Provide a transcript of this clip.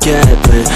get lit